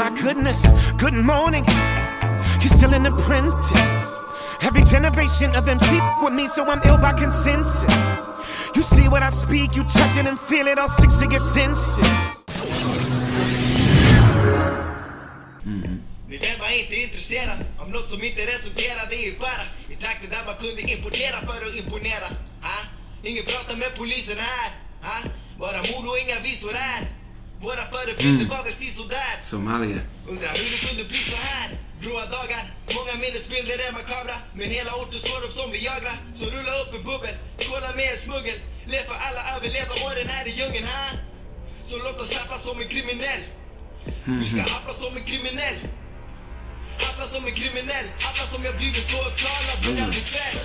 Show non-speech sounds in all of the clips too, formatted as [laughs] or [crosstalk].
My goodness, good morning. You're still an apprentice. Every generation of MC with me, so I'm ill by consensus. You see what I speak, you touch it and feel it, all six of your senses. Var inte intresserad något som inte är bara i trakter där man kunde för att imponera ha? Ah? Ingen pratar med polisen här ha? Ah? Bara mord och inga visor här Våra förebilder var väl sisådär Somalia. Undrar hur det kunde bli så här Gråa dagar, många minnesbilder är makabra Men hela orten slår upp som Viagra Så rulla upp en bubbel, skåla med en smuggel Lev för alla överlevda åren här i djungeln här Så låt oss haffla som en kriminell Du ska haffla som en kriminell Haffla som en kriminell Haffla som jag blivit åtalad men aldrig fälld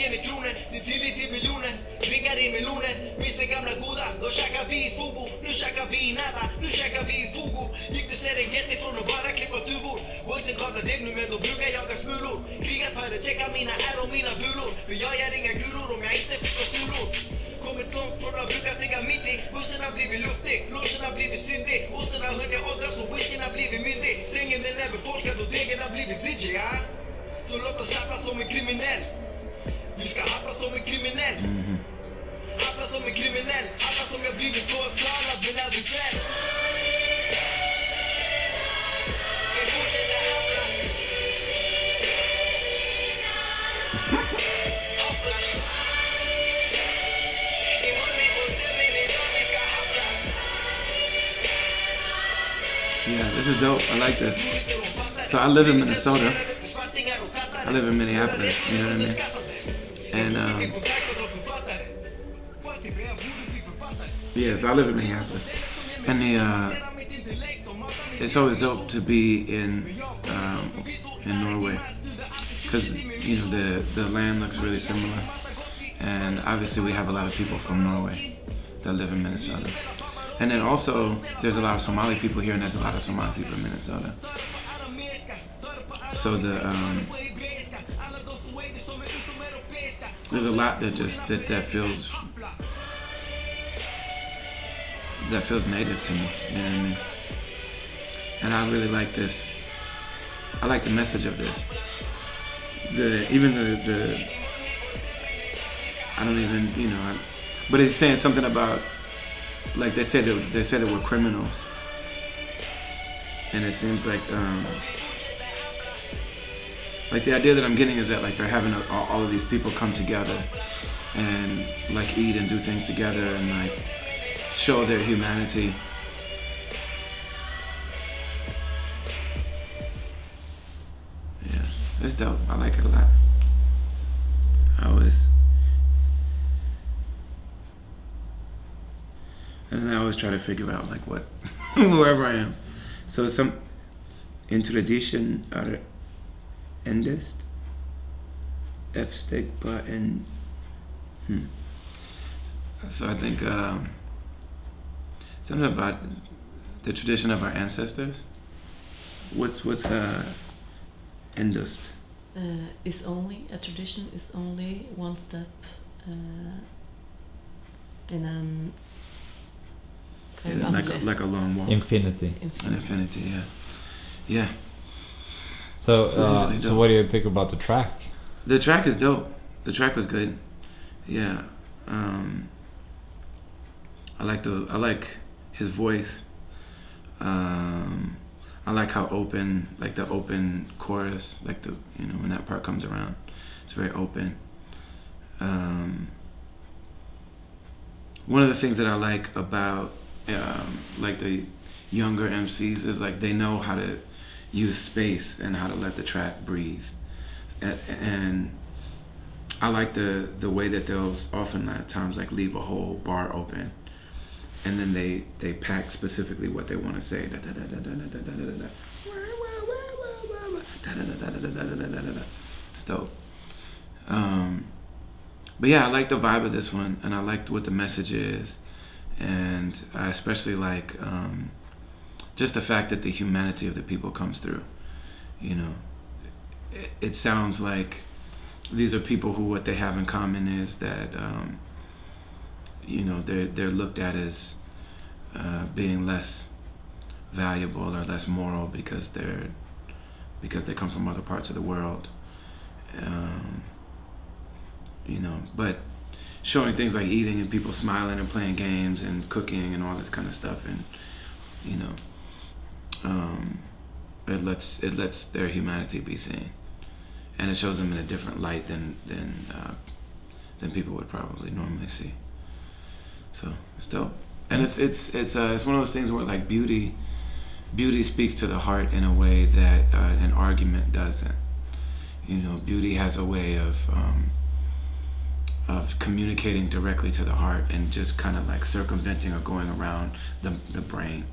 visa i kronor, din tillit till miljonen, Ringar i melonen. Minns det gamla goda Då käkar vi i nu käkar vi i nada Nu käkar vi i Fogo Gick det Serengeti från att bara klippa tuvor. Boysen kavlar deg nu men de brukar jaga smulor. Krigat för att checka mina ärr och mina bulor. För jag är inga guror om jag inte fick några sulor Kommit långt från att bruka tigga mitt i Bussen har blivit luftig, logen har blivit syndig. Osten har hunnit åldras och whiskyn har blivit myndig. Sängen den är befolkad och degen har blivit zidjig ja? Så låt oss äta som en kriminell. Du ska haffla som en kriminell. Haffla som en kriminell. Haffla som jag blivit åtalad men aldrig fälld Vi fortsätter haffla Haffla Imorgon vi får se men idag vi ska haffla Yeah, this is dope. I like this. So I live in Minnesota. I live in Minneapolis, you know what I mean? And um, yeah, so I live in Minneapolis. And the uh, it's always dope to be in um, in Norway because you know the the land looks really similar, and obviously we have a lot of people from Norway that live in Minnesota. And then also there's a lot of Somali people here, and there's a lot of Somali people in Minnesota. So the um, there's a lot that just that that feels that feels native to me. You know what I mean? And I really like this. I like the message of this. The even the the I don't even you know, I, but it's saying something about like they said they said that we're criminals, and it seems like um, like the idea that I'm getting is that like they're having a, all, of these people come together and like eat and do things together and like show their humanity. Yeah, it's dope. I like it a lot. I always. And I always try to figure out like what, [laughs] wherever I am. So some introduction endest. F stick button. Hmm. So I think um, something about the tradition of our ancestors. What's what's uh, endust? uh, is only a tradition is only one step uh, in an Yeah, like a, like a long walk. Infinity. An infinity, yeah. Yeah. So, uh, really so what do you think about the track? The track is dope. The track was good. Yeah. Um, I like the I like his voice. Um, I like how open, like the open chorus, like the you know when that part comes around, it's very open. Um, one of the things that I like about um, like the younger MCs is like they know how to use space and how to let the track breathe. And I like the the way that they'll often at times like leave a whole bar open, and then they they pack specifically what they want to say. It's dope. Um, but yeah, I like the vibe of this one, and I liked what the message is, and I especially like. Um, just the fact that the humanity of the people comes through. You know, it, it sounds like these are people who what they have in common is that um, you know they're they're looked at as uh, being less valuable or less moral because they're because they come from other parts of the world. Um, you know, but showing things like eating and people smiling and playing games and cooking and all this kind of stuff and you know um, it lets it lets their humanity be seen. And it shows them in a different light than than uh, than people would probably normally see. So it's dope. And it's it's it's uh, it's one of those things where like beauty beauty speaks to the heart in a way that uh, an argument doesn't. You know beauty has a way of um, of communicating directly to the heart and just kind of like circumventing or going around the, the brain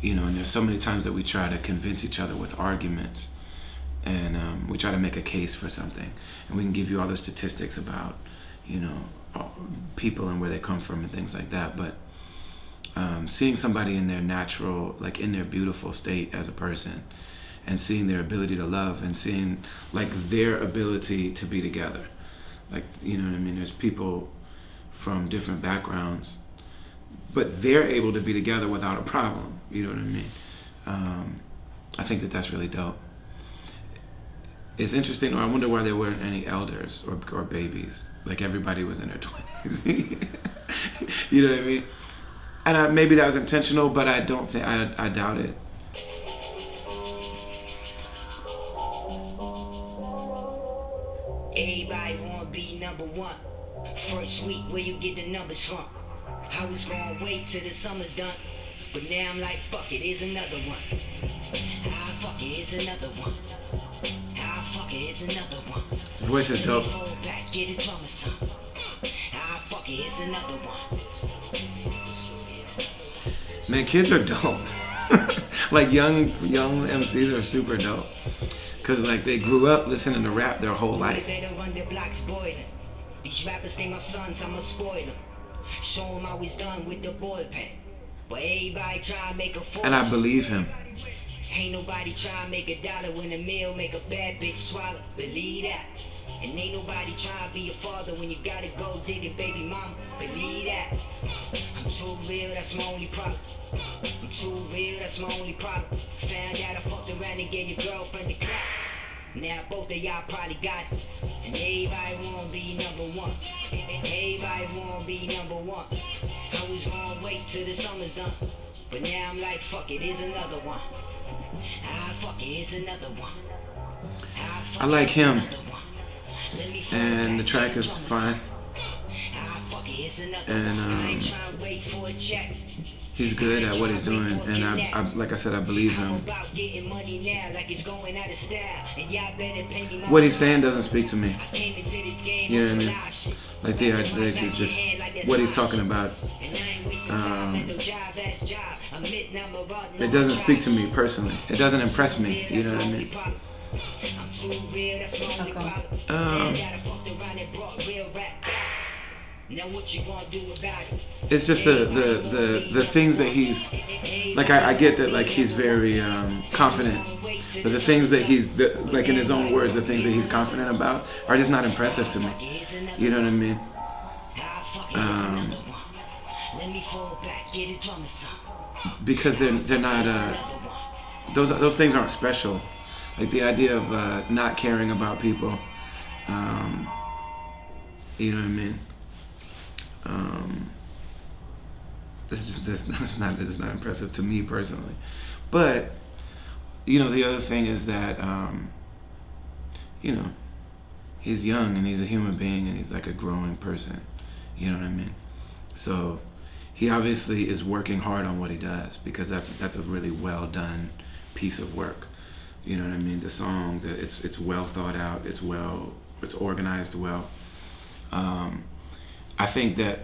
you know and there's so many times that we try to convince each other with arguments and um, we try to make a case for something and we can give you all the statistics about you know people and where they come from and things like that but um, seeing somebody in their natural like in their beautiful state as a person and seeing their ability to love and seeing like their ability to be together like you know what i mean? There's people from different backgrounds but they're able to be together without a problem you know what i mean? Um, i think that that's really dope. It's interesting i wonder why there weren't any elders or, or babies. Like everybody was in their [laughs] 20s [laughs] you know what i mean? And I, maybe that was intentional but i don't think i, I doubt it. Everybody wanna be number one. First week, where you get the numbers from? I was gonna wait till the summer's done. But now I'm like, fuck it, here's another one. Ah, fuck it, here's another one. Ah, fuck it, here's another one. voice is dope Fall back, get a drummer some. Ah, fuck it, here's another one. Man, kids are dope. [laughs] like young young MCs are super dope. Cause like they grew up listening to rap their whole They life. better run the blocks boiling. These rappers think my sons, I'ma spoil them. Show them how it's done with the ball pen. But everybody try to make a fortune. And I believe him. Ain't nobody try to make a dollar when a meal make a bad bitch swallow. Believe that. And ain't nobody try to be a father when you gotta go dig it, baby mama. Believe that. I'm too real, that's my only problem. I'm too real, that's my only problem. Found out I fucked around and gave your girlfriend the clap. Now both of y'all probably got it. And everybody wanna be number one. And everybody wanna be number one. I was gonna wait till the summer's done. But now I'm like, fuck it, here's another one. Ah, fuck it, here's another one. Ah, fuck I like him. another one. Let me fall And the track is fine. Ah, fuck it, here's another And, one. I ain't um, trying to wait for a check he's good at what he's doing, and I, I, like I said, I believe him. What he's saying doesn't speak to me. You know what I mean? Like the archbishop is just what he's talking about. Um, it doesn't speak to me personally. It doesn't impress me. You know what I mean? Um, it's just the the the, the things that he's like. I, I get that like he's very um, confident, but the things that he's the, like in his own words, the things that he's confident about are just not impressive to me. You know what I mean? Um. Because they're they're not. Uh, those those things aren't special. Like the idea of uh, not caring about people. Um, you know what I mean? Um, this is this [laughs] that's not is not impressive to me personally, but you know the other thing is that um, you know he's young and he's a human being and he's like a growing person. You know what I mean? So he obviously is working hard on what he does because that's that's a really well done piece of work. You know what I mean? The song, the, it's it's well thought out. It's well, it's organized well. Um, I think that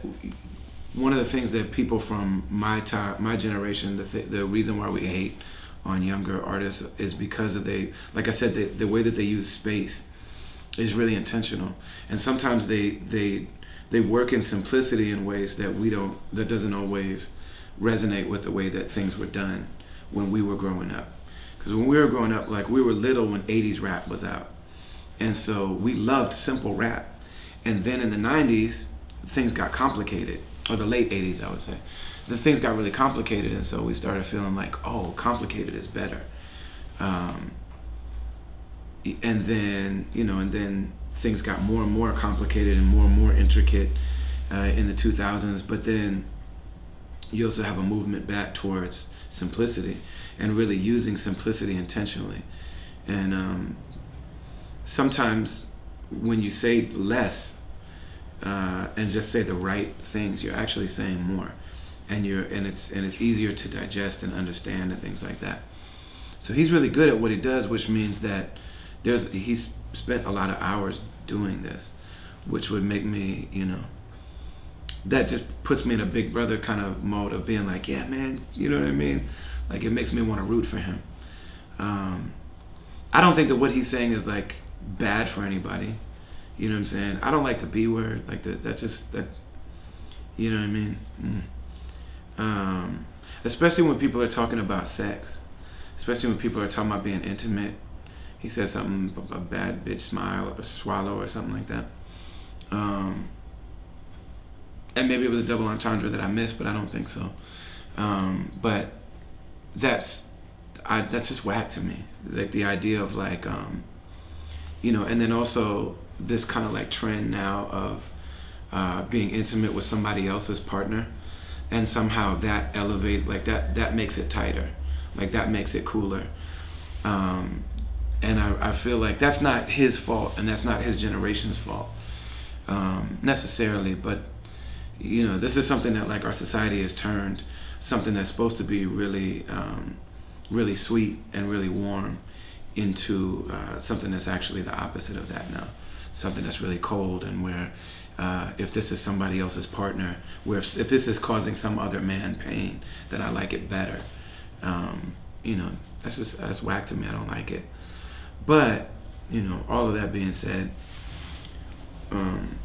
one of the things that people from my time, my generation, the th- the reason why we hate on younger artists is because of they, like I said, the, the way that they use space is really intentional, and sometimes they they they work in simplicity in ways that we don't that doesn't always resonate with the way that things were done when we were growing up. Because when we were growing up, like we were little when '80s rap was out, and so we loved simple rap. And then in the '90s, things got complicated, or the late '80s, I would say. The things got really complicated, and so we started feeling like, oh, complicated is better. Um, and then you know, and then things got more and more complicated and more and more intricate uh, in the 2000s. But then you also have a movement back towards simplicity and really using simplicity intentionally. And um, sometimes when you say less uh, and just say the right things, you're actually saying more, and you're and it's and it's easier to digest and understand and things like that. So he's really good at what he does, which means that there's he's spent a lot of hours doing this, which would make me, you know, that just puts me in a big brother kind of mode of being like, yeah, man, you know what I mean? Like it makes me want to root for him. Um, I don't think that what he's saying is like bad for anybody. You know what I'm saying? I don't like the B word. Like the, that just that. You know what I mean? Mm. Um, especially when people are talking about sex. Especially when people are talking about being intimate. He said something a bad bitch smile or swallow or something like that. Um, and maybe it was a double entendre that I missed, but I don't think so. Um, but that's I, that's just whack to me. Like the idea of like, um, you know, and then also this kind of like trend now of uh, being intimate with somebody else's partner, and somehow that elevate like that that makes it tighter, like that makes it cooler. Um, and I, I feel like that's not his fault, and that's not his generation's fault um, necessarily, but you know, this is something that like our society has turned something that's supposed to be really, um, really sweet and really warm into uh, something that's actually the opposite of that now. Something that's really cold and where uh, if this is somebody else's partner, where if, if, this is causing some other man pain, then I like it better. Um, you know, that's just that's whack to me. I don't like it. But you know, all of that being said, um,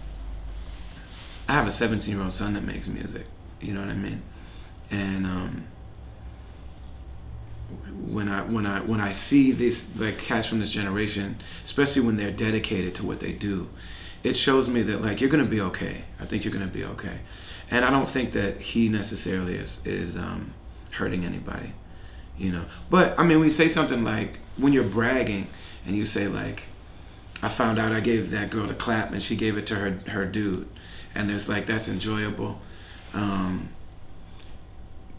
I have a 17 year old son that makes music. You know what I mean? And um, when I when I when I see these like cats from this generation, especially when they're dedicated to what they do, it shows me that like you're gonna be okay. I think you're gonna be okay, and I don't think that he necessarily is is um, hurting anybody, you know. But I mean, we say something like when you're bragging and you say like, I found out I gave that girl a clap and she gave it to her her dude and it's like that's enjoyable. Um,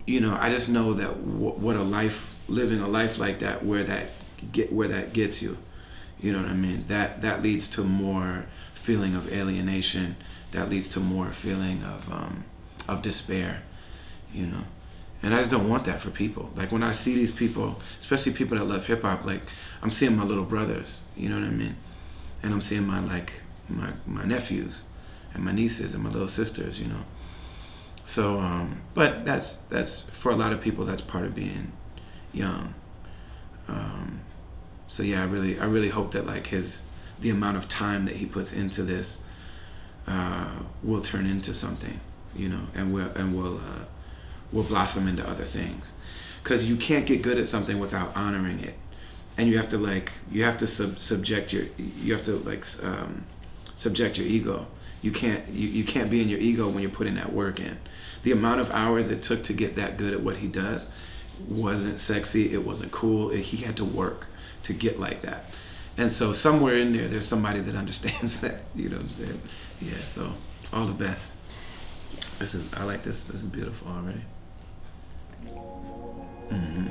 you know, I just know that what a life living a life like that, where that get where that gets you. You know what I mean? That that leads to more feeling of alienation. That leads to more feeling of um, of despair. You know, and I just don't want that for people. Like when I see these people, especially people that love hip hop, like I'm seeing my little brothers. You know what I mean? And I'm seeing my like my my nephews and my nieces and my little sisters, you know. So, um, but that's that's for a lot of people. That's part of being young. Um, so yeah, I really I really hope that like his the amount of time that he puts into this uh, will turn into something, you know, and will and will uh, will blossom into other things. Because you can't get good at something without honoring it, and you have to like you have to sub- subject your you have to like um, subject your ego you can't you, you can't be in your ego when you're putting that work in. The amount of hours it took to get that good at what he does wasn't sexy it wasn't cool it, he had to work to get like that. And so somewhere in there there's somebody that [laughs] understands that you know what i'm saying? Yeah so all the best. This is i like this this is beautiful already. Mm-hmm.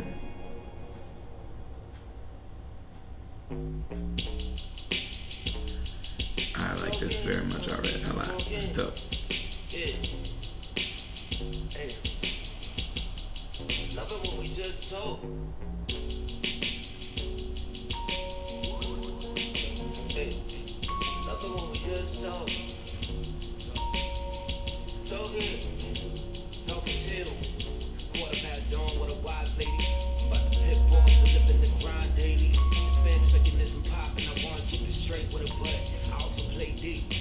I like this very much dope. Yeah. Hey. Love it what we just told. Hey. Love quarter past dawn with a wise lady. About the grind daily. I wanna straight with her, but I also play deep.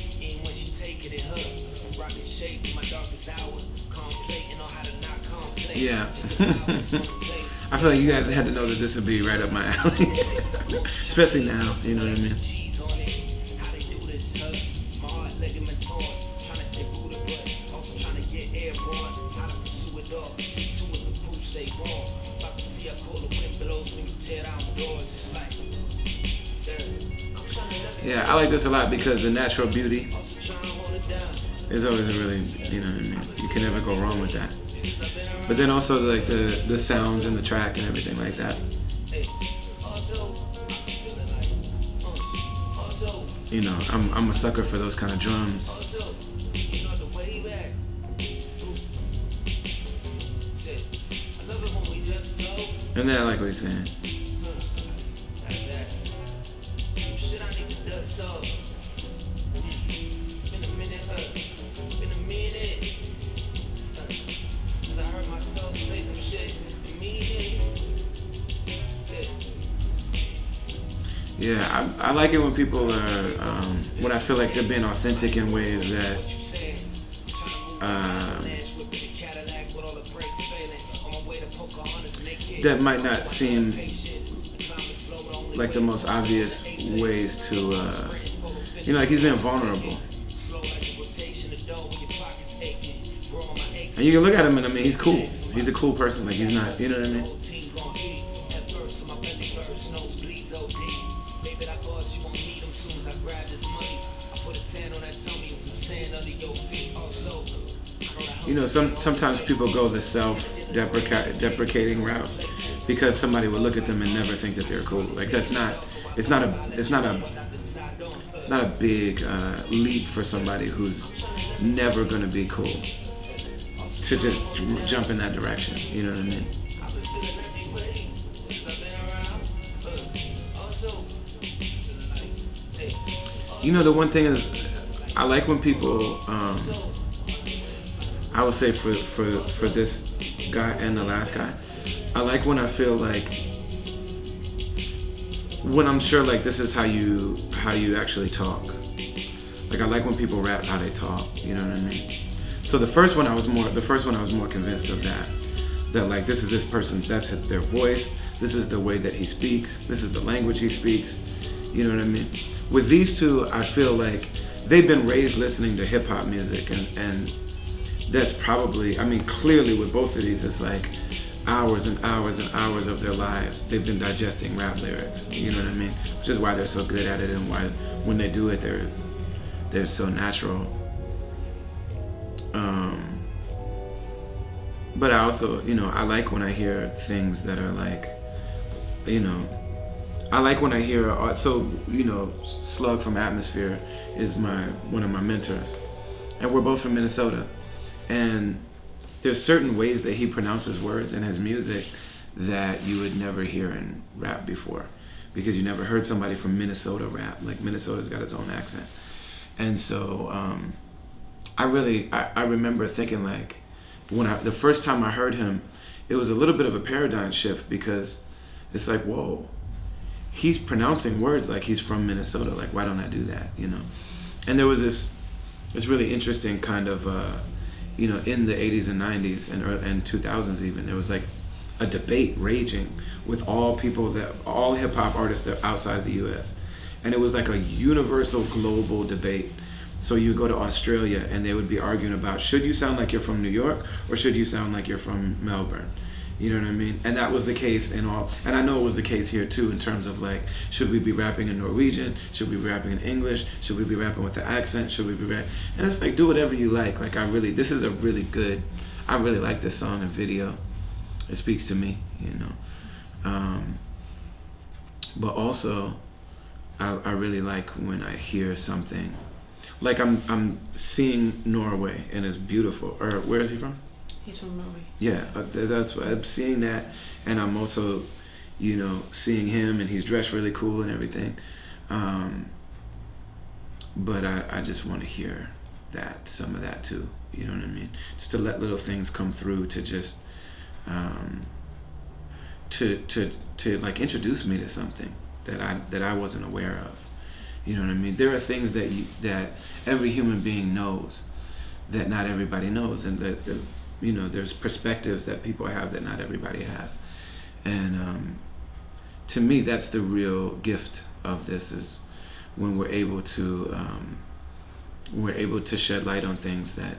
Even when she take it in. Rocking my darkest hour. Contemplating on how to not contemplate. Yeah. Just the violence on the plate. [laughs] I feel like you guys had to know that this would be right up my alley, [laughs] especially now. You know what I mean? Cheese on it. How they do this, huh? My heart ligament torn. Trying to stay rooted, but also trying to get airborne. How to pursue it all. See to it, the crew stay warm. About to see how cold the wind blows when you tear down doors. It's like, yeah. I'm trying to let it Yeah, I like this a lot because the natural beauty is always a really, you know I mean? You can never go wrong with that. But then also like the the sounds and the track and everything like that. You know, I'm I'm a sucker for those kind of drums. And then I like what he's saying. Yeah. I, I like it when people are um, when I feel like they're being authentic in ways that um, that might not seem like the most obvious ways to uh, you know like he's being vulnerable. And you can look at him and I mean he's cool. He's a cool person. Like he's not, you know what I mean? You know, some sometimes people go the self-deprecating route because somebody will look at them and never think that they're cool. Like that's not, it's not a, it's not a, it's not a big uh, leap for somebody who's never gonna be cool to just jump in that direction. You know what I mean? You know, the one thing is, I like when people, um, I would say for, for, for this guy and the last guy, I like when I feel like, when I'm sure like this is how you, how you actually talk. Like I like when people rap how they talk, you know what I mean? So the first one I was more, the first one I was more convinced of that. That like this is this person, that's their voice, this is the way that he speaks, this is the language he speaks, you know what I mean? With these two, I feel like they've been raised listening to hip hop music, and, and that's probably, I mean, clearly with both of these, it's like hours and hours and hours of their lives they've been digesting rap lyrics. You know what I mean? Which is why they're so good at it, and why when they do it, they're they're so natural. Um, but I also, you know, I like when I hear things that are like, you know, I like when I hear. uh, So you know, Slug from Atmosphere is my one of my mentors, and we're both from Minnesota, and there's certain ways that he pronounces words in his music that you would never hear in rap before, because you never heard somebody from Minnesota rap. Like Minnesota's got its own accent, and so um, I really I, I remember thinking like when I the first time I heard him, it was a little bit of a paradigm shift because it's like whoa he's pronouncing words like he's from Minnesota. Like, why don't I do that? You know? And there was this, this really interesting kind of, uh, you know, in the 80s and 90s and and 2000s even, there was like a debate raging with all people that, all hip hop artists that outside of the U.S. And it was like a universal global debate. So you go to Australia and they would be arguing about should you sound like you're from New York or should you sound like you're from Melbourne? You know what I mean? And that was the case in all, and I know it was the case here too in terms of like, should we be rapping in Norwegian? Should we be rapping in English? Should we be rapping with the accent? Should we be rapping? And it's like, do whatever you like. Like, I really, this is a really good, I really like this song and video. It speaks to me, you know. Um, but also, I, I really like when I hear something, like I'm, I'm seeing Norway and it's beautiful. Or where is he from? He's from Norway. Yeah, uh, that's what I'm seeing that, and I'm also, you know, seeing him, and he's dressed really cool and everything. Um, but I, I just want to hear that some of that too. You know what I mean? Just to let little things come through to just um, to to to like introduce me to something that I that I wasn't aware of. You know what I mean? There are things that you, that every human being knows that not everybody knows, and that the, you know there's perspectives that people have that not everybody has, and um, to me that's the real gift of this is when we're able to um, we're able to shed light on things that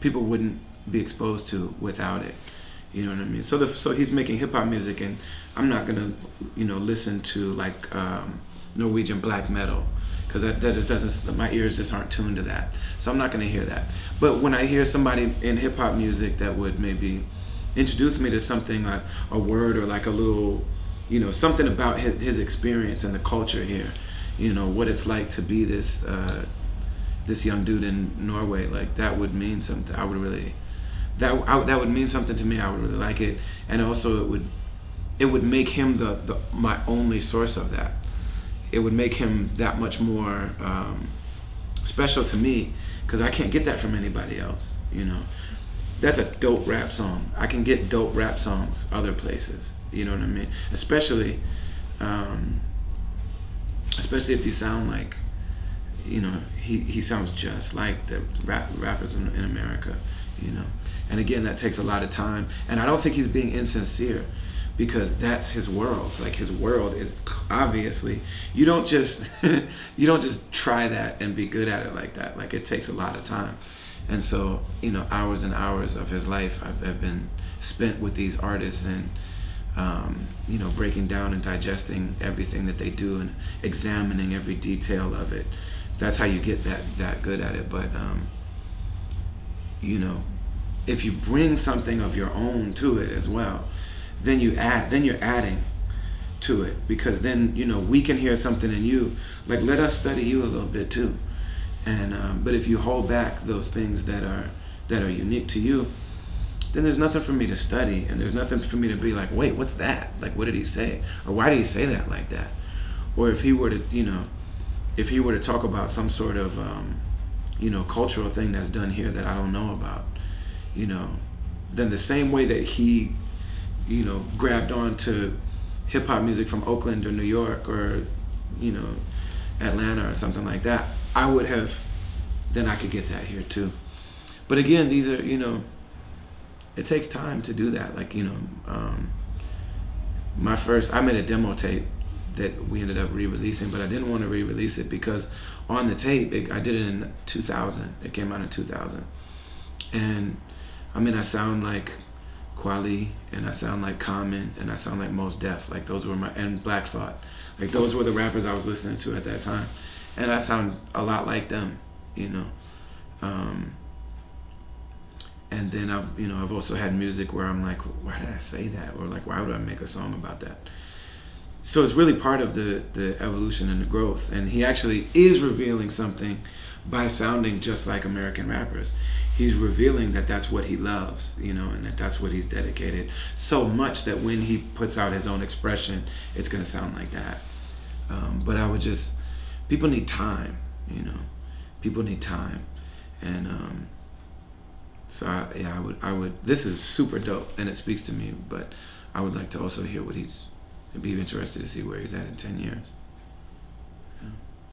people wouldn't be exposed to without it. You know what I mean? So the so he's making hip hop music, and I'm not gonna, you know, listen to like um, Norwegian black metal because that, that just doesn't. My ears just aren't tuned to that. So I'm not gonna hear that. But when I hear somebody in hip hop music that would maybe introduce me to something, like a word or like a little, you know, something about his, his experience and the culture here, you know, what it's like to be this. Uh, this young dude in Norway, like that would mean something. I would really, that I, that would mean something to me. I would really like it, and also it would, it would make him the, the my only source of that. It would make him that much more um, special to me because I can't get that from anybody else. You know, that's a dope rap song. I can get dope rap songs other places. You know what I mean? Especially, um, especially if you sound like you know, he, he sounds just like the rap, rappers in, in America, you know. And again, that takes a lot of time. And I don't think he's being insincere because that's his world. Like his world is obviously you don't just [laughs] you don't just try that and be good at it like that. Like it takes a lot of time. And so, you know, hours and hours of his life have, have been spent with these artists and um, you know, breaking down and digesting everything that they do and examining every detail of it that's how you get that that good at it. But um, you know, if you bring something of your own to it as well, then you add, then you're adding to it because then you know we can hear something in you. Like let us study you a little bit too. And um, but if you hold back those things that are that are unique to you, then there's nothing for me to study, and there's nothing for me to be like, wait, what's that? Like, what did he say, or why did he say that like that? Or if he were to, you know, if he were to talk about some sort of um, you know cultural thing that's done here that I don't know about, you know, then the same way that he, you know, grabbed on to hip hop music from Oakland or New York or, you know, Atlanta or something like that, I would have, then I could get that here too. But again, these are you know, it takes time to do that. Like you know, um, my first I made a demo tape that we ended up re-releasing, but I didn't want to re-release it because on the tape, it, I did it in 2000. It came out in 2000, and I mean, I sound like Kweli, and I sound like Common, and I sound like Mos Def. Like those were my and Black Thought. Like those were the rappers I was listening to at that time, and I sound a lot like them, you know. Um, and then I've you know I've also had music where I'm like, why did I say that, or like why would I make a song about that? so it's really part of the the evolution and the growth and he actually is revealing something by sounding just like american rappers. He's revealing that that's what he loves you know and that that's what he's dedicated so much that when he puts out his own expression it's going to sound like that. Um, but i would just people need time you know. People need time. And um, so I, yeah i would i would this is super dope and it speaks to me but i would like to also hear what he's be interested to see where he's at in 10 years.